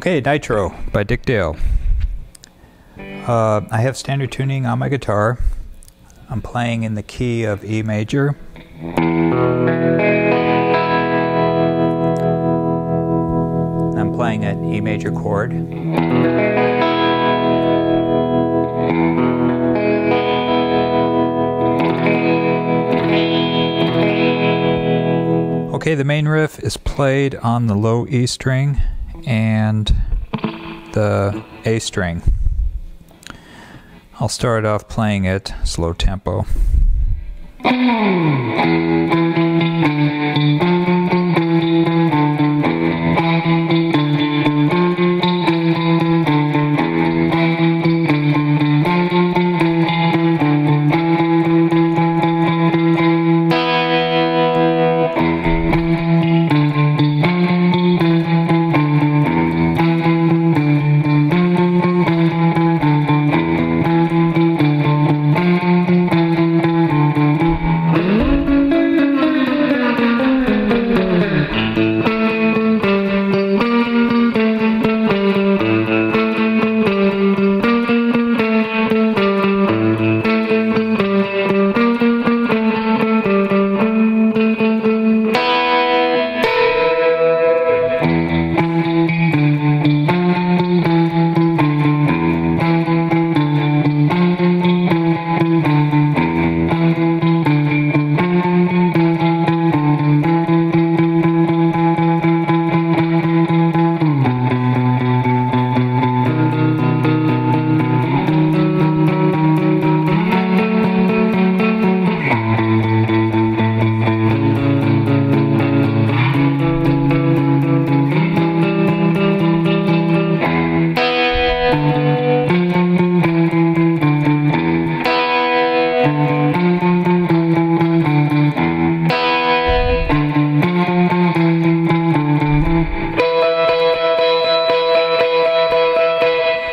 Okay, Nitro by Dick Dale. Uh, I have standard tuning on my guitar. I'm playing in the key of E major. I'm playing an E major chord. Okay, the main riff is played on the low E string and the A string. I'll start off playing it slow tempo.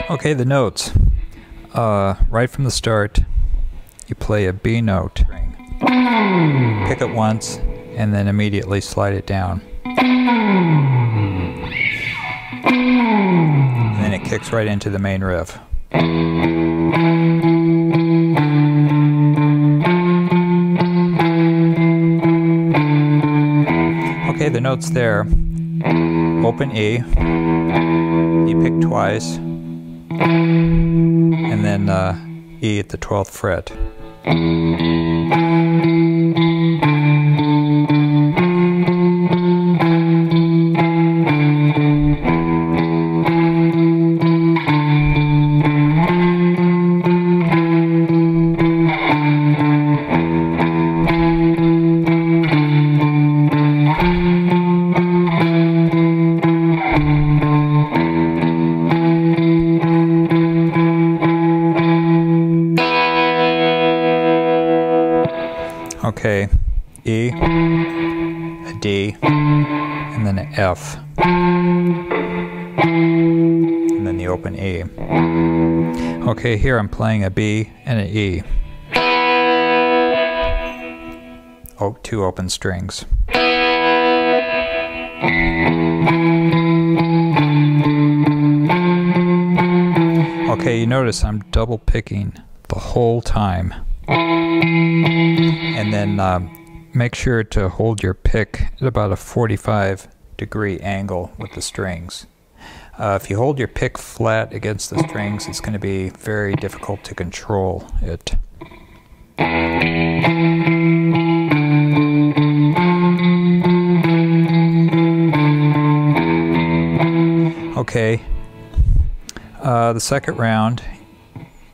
Okay, the notes. Uh, right from the start, you play a B note. Pick it once, and then immediately slide it down. And then it kicks right into the main riff. Okay, the notes there. Open E. You pick twice and then uh, E at the 12th fret. E, a D, and then an F, and then the open E. Okay, here I'm playing a B and an E. Oh, two open strings. Okay, you notice I'm double picking the whole time and then um, make sure to hold your pick at about a 45 degree angle with the strings. Uh, if you hold your pick flat against the strings, it's going to be very difficult to control it. Okay, uh, the second round,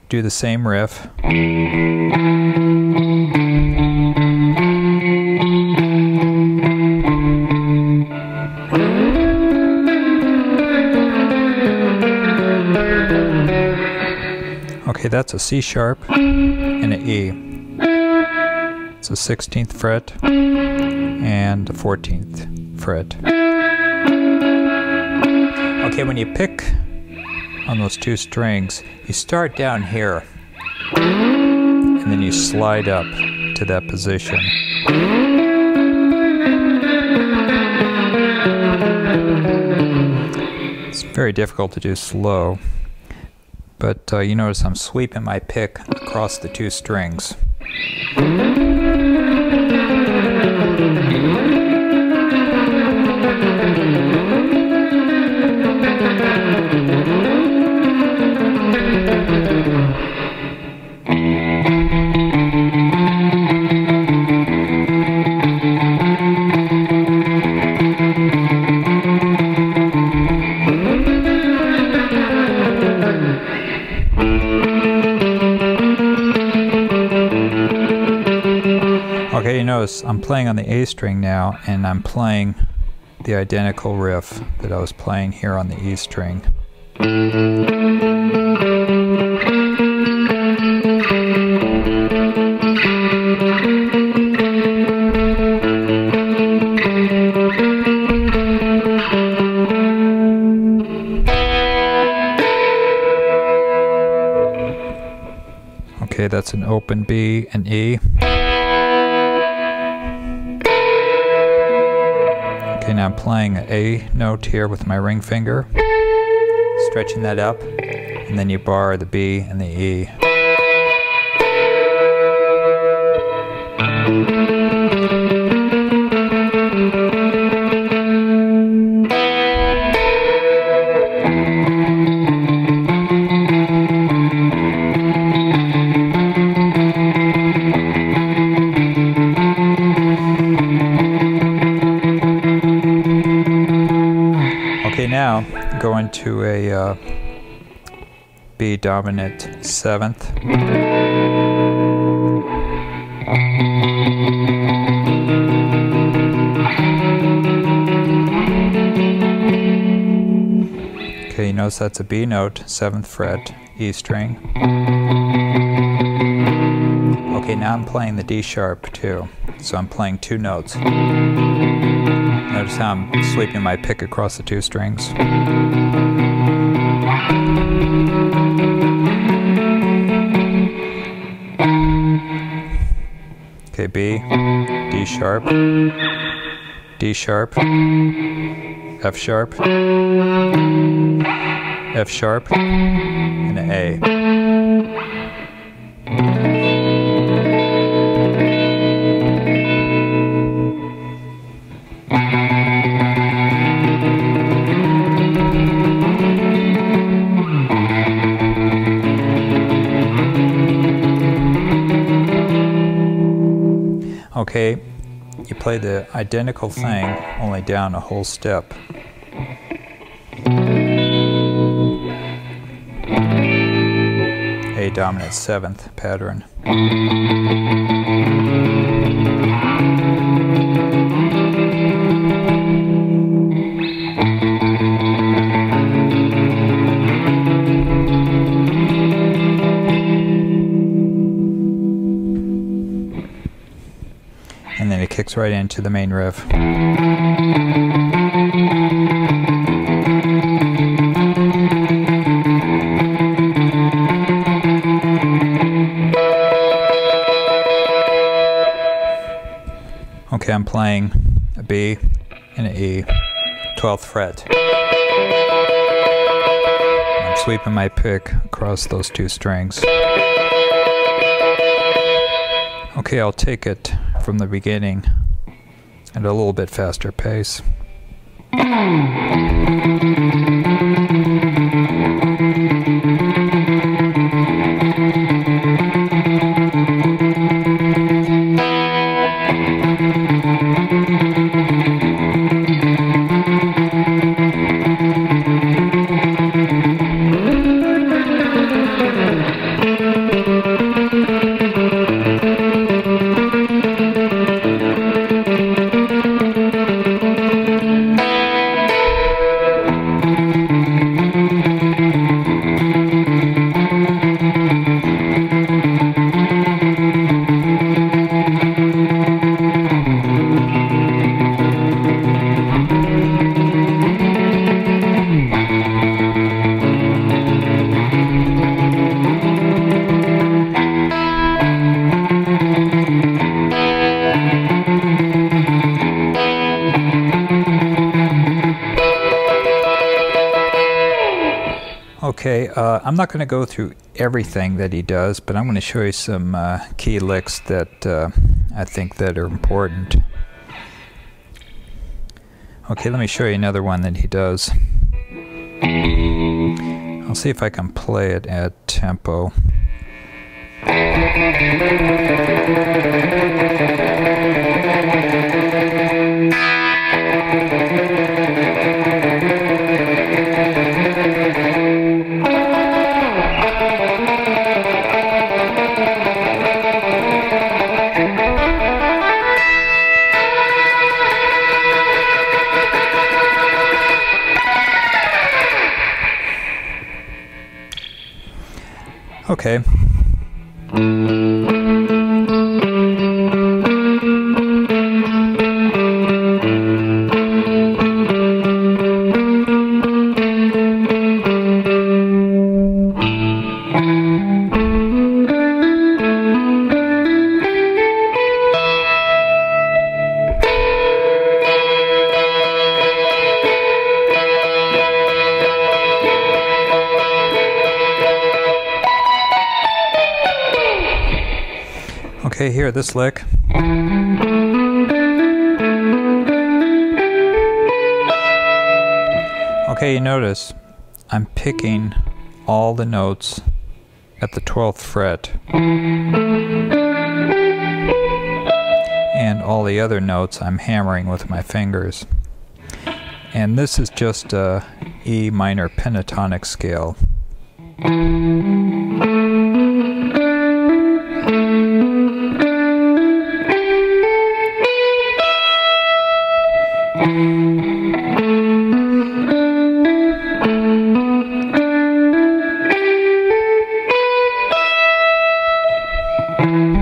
do the same riff. Okay, that's a C sharp and an E. It's a 16th fret and a 14th fret. Okay, when you pick on those two strings, you start down here and then you slide up to that position. It's very difficult to do slow, but uh, you notice I'm sweeping my pick across the two strings. I'm playing on the A string now, and I'm playing the identical riff that I was playing here on the E string. Okay, that's an open B and E. now I'm playing an A note here with my ring finger, stretching that up, and then you bar the B and the E. into a uh, B dominant seventh. Okay, you notice that's a B note, seventh fret, E string. Okay, now I'm playing the D sharp too. So I'm playing two notes. Notice how I'm sweeping my pick across the two strings. Okay, B, D sharp, D sharp, F sharp, F sharp, and A. Okay, you play the identical thing, only down a whole step. A dominant seventh pattern. Kicks right into the main riff. Okay, I'm playing a B and an E, 12th fret. I'm sweeping my pick across those two strings. Okay, I'll take it from the beginning at a little bit faster pace. Okay, uh, I'm not going to go through everything that he does, but I'm going to show you some uh, key licks that uh, I think that are important. Okay, let me show you another one that he does. I'll see if I can play it at tempo. This lick. Okay, you notice I'm picking all the notes at the 12th fret. And all the other notes I'm hammering with my fingers. And this is just a E minor pentatonic scale. Okay,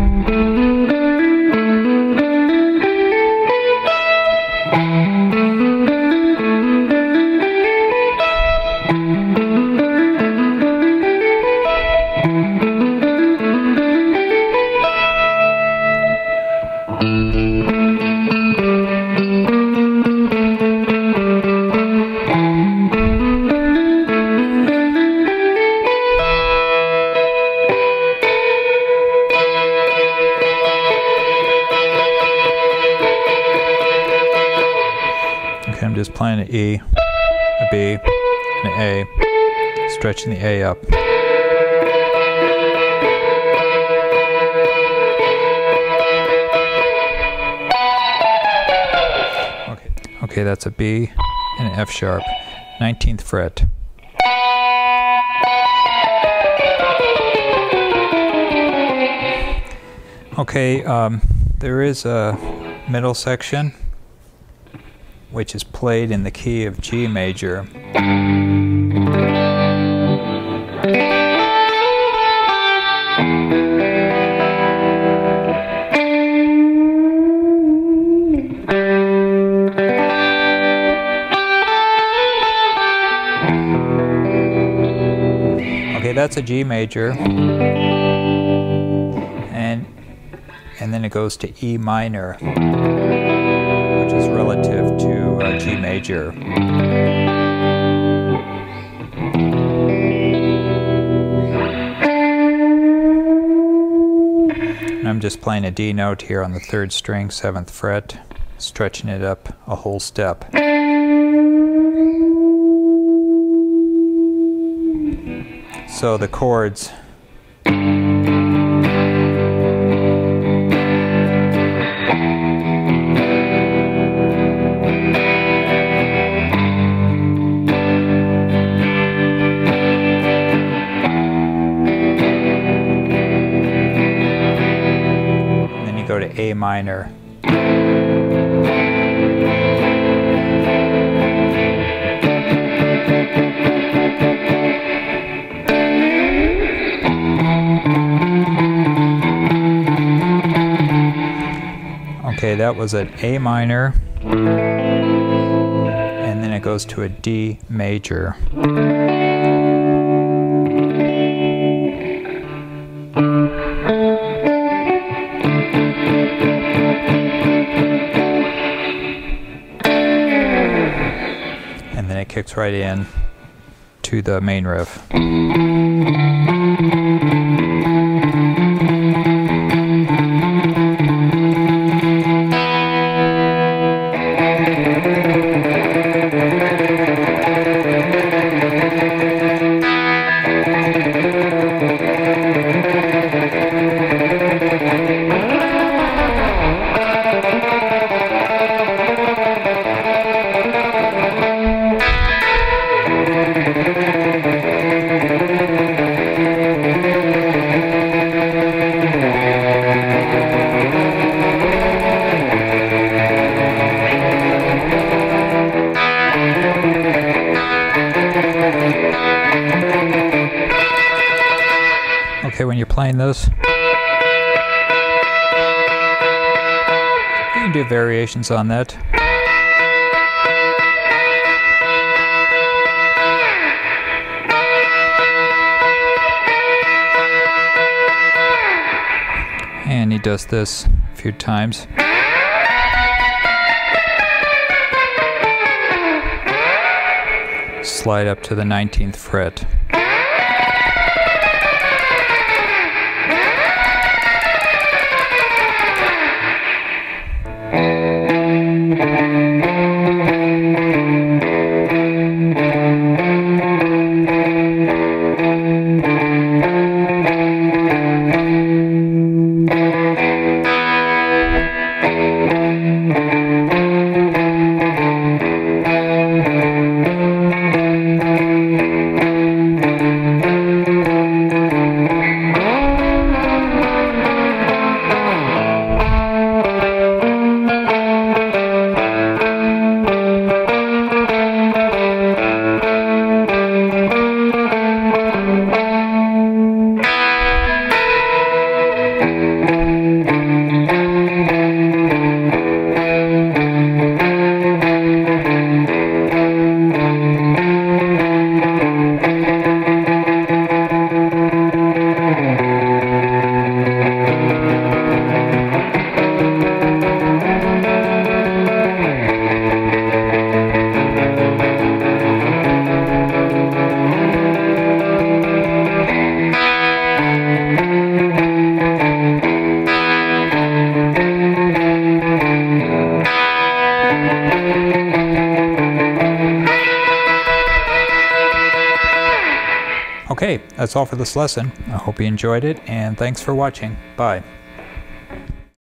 I'm just playing an E, a B, and an A, stretching the A up. Okay, okay, that's a B and an F sharp, 19th fret. Okay, um, there is a middle section which is played in the key of G major. Okay, that's a G major. And and then it goes to E minor which is relative to uh, G major. And I'm just playing a D note here on the third string, seventh fret, stretching it up a whole step. So the chords A minor. Okay, that was an A minor, and then it goes to a D major. It kicks right in to the main riff. Can do variations on that. And he does this a few times. Slide up to the 19th fret. That's all for this lesson. I hope you enjoyed it, and thanks for watching. Bye.